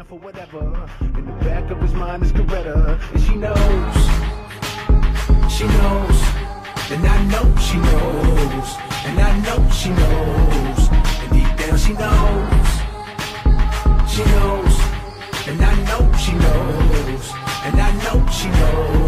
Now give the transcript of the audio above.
down for whatever. In the back of his mind is Coretta, and she knows. She knows. And I know she knows. And I know she knows. And deep down she knows. She knows. And I know she knows. And I know she knows.